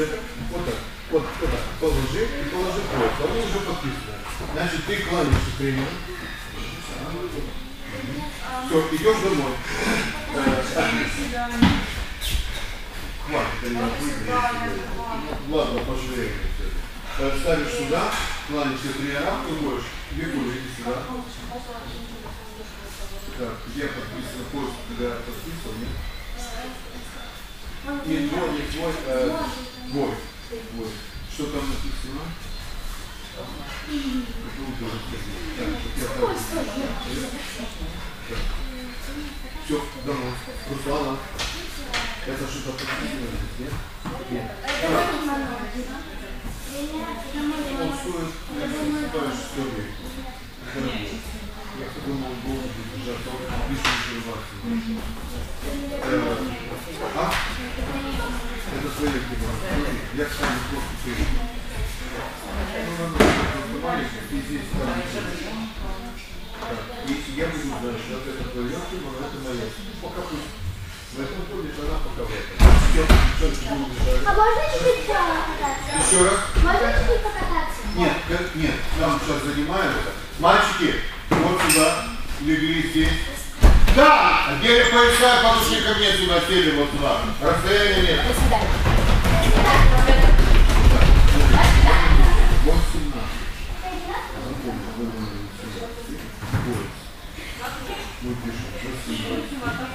уже вот так, вот, вот так, положи и положи пояс. Они уже подписаны. Значит, ты кланяешься тренеру. Все, идешь домой. Хватит. Ладно, пожалеем. Ставишь сюда, кланяешься тренерам, уходишь. Викуля, иди сюда. Так, где подписан поезд, когда подписан, нет? И твой, не твой, э, твой. твой. Что там написано? Вот. Все, домой. Руслана. Это что-то нет? Нет. Он стоит, я считаю, 100 подумал, был а он лишний информации. А? Это тема. Я к сами просто приеду. Ну, надо и здесь там. Если я буду что вот это твоя тема, но это моя. Пока пусть. В этом ходишь, она пока в этом. А можно чуть-чуть покататься? Еще раз. Можно чуть-чуть покататься? Нет, как- нет, там сейчас занимаются. Мальчики, сюда, легли здесь. Да! Одели пояса, подушки ко мне сюда сели, вот сюда. Расстояния нет. До свидания. Вот 17. Запомни, вы можете 17. Пояс. Мы пишем, вот 17.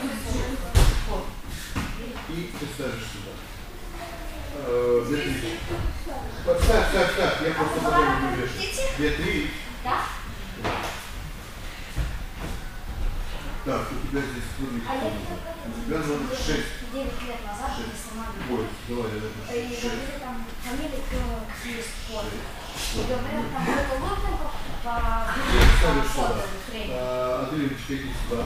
И ты ставишь сюда. Э. Подставь, ставь, ставь, я просто потом буду вешать. Беатрис. Да? Так, у тебя здесь смотри, А я комната. У тебя номер 6. 9 лет назад мы сама Ой, давай, я И напишу. 6. говорили там фамилии, кто есть код. И говорил там это лопнул по Ставишь сюда. коду тренинг. А, Андреевич, иди сюда.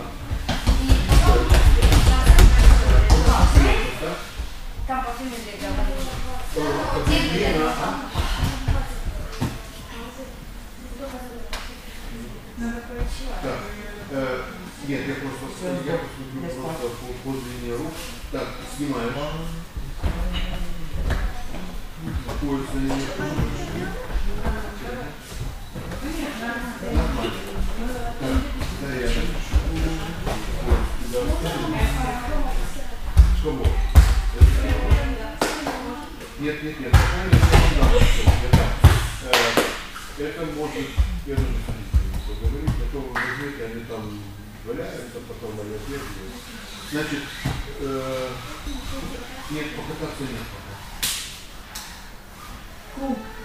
Нет, я просто, я посмотрю просто по, по длине рук. Так, на нее. Нормально. Так, туда. Что Нет, нет, нет, не надо. Э, Это может, я даже родителями поговорить, а то вы возьмете, они там валяются, потом они ответят. Значит, э, нет, покататься нет пока.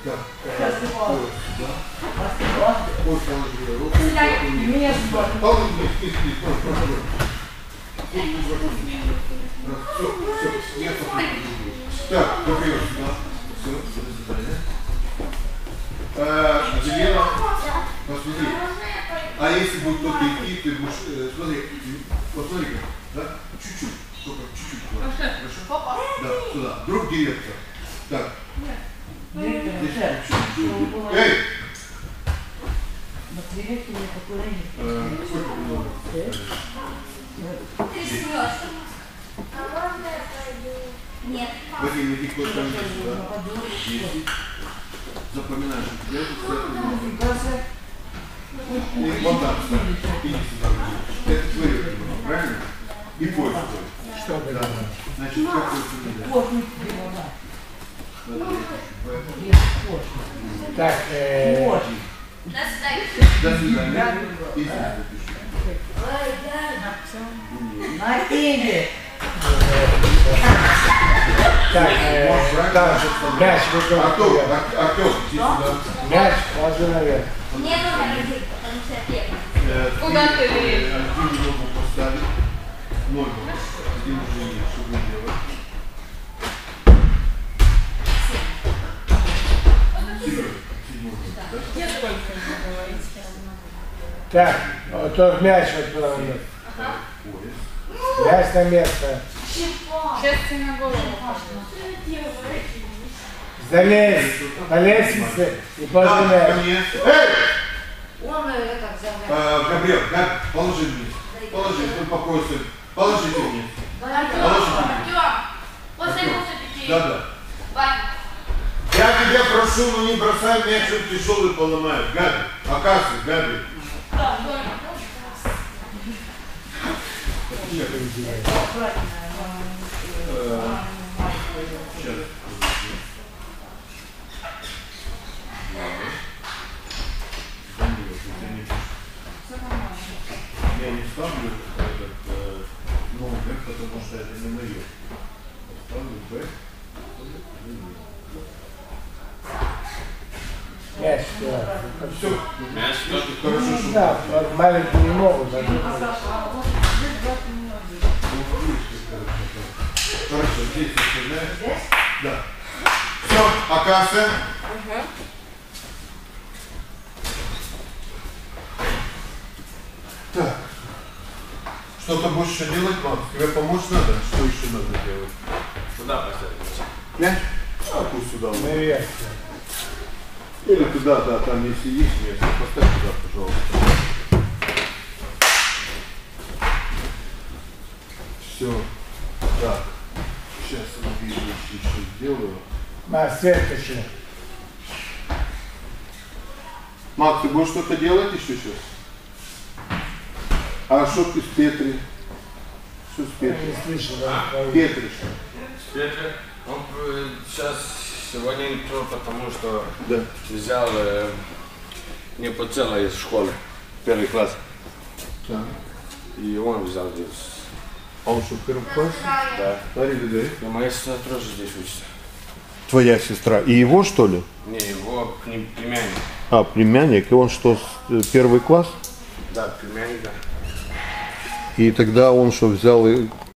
Так, э, пояс сюда. Пояс положили руку. Место. Положи, спи, спи, стой, Все, все, я. Так, Габриэль, сюда. Все, до свидания. Э, Елена, посмотри. А если будет кто-то идти, ты будешь, э, смотри, посмотри, да, чуть-чуть, только чуть-чуть. Хорошо? Да, сюда. Друг директор. Так, здесь чуть-чуть. Эй! Э, сколько было? Ты снешь. А можно я пойду? Нет. Вадим, иди куда-то сюда. Запоминаешь, тебя это И вот так, встань. Иди сюда. Это твое кино, правильно? И твой. Что Да. Значит, как есть вот. Так, э. До свидания. До свидания. На тебе. так, э, так, мяч, Артем, Артем, иди сюда. мяч, положи наверх. Мне номер Э, Куда ты? э, Один ногу поставить. Ногу. Один уже нет, что будем делать? Так, вот тот мяч вот туда. Мяч на место. Сейчас ты на голову. Залезь по лестнице и мне. Эй! Он это взял. Э, Габриэл, Габ, положи вниз. Положи, мы попросим. Положите вниз. Положите вниз. После Артем. музыки. Да, да. Я тебя прошу, ну не бросай мяч, он тяжелый поломает. Габи, оказывай, Габи. Сейчас. Я не ставлю этот э, номер, потому что это не мое. Ставлю Б. Мяч, да. Все. Мяч тут. Хорошо, что Да, вот маленький не могут, а тут Хорошо, здесь оставляем. Да. Все, Акаса. Так. Что-то будешь еще делать, Макс? Тебе помочь надо? Что еще надо делать? Куда поставить мяч? А, пусть сюда. наверх. Или туда, да, там если есть место, поставь туда, пожалуйста. Все. Так. Сейчас я вижу, еще сделаю. На свет еще. Мак, ты будешь что-то делать еще сейчас? А что ты с Петри? Что с Я Петри? не слышал, да, Петри что? Петя, он э, сейчас сегодня не то, потому что Да. взял э, не по целой из школы, первый класс. Так. И он взял здесь. А он что, в первом классе? Да. Смотри, да, И моя сестра тоже здесь учится. Твоя сестра. И его что ли? Не, его плем- племянник. А, племянник. И он что, э, первый класс? Да, племянник, да. И тогда он что, взял и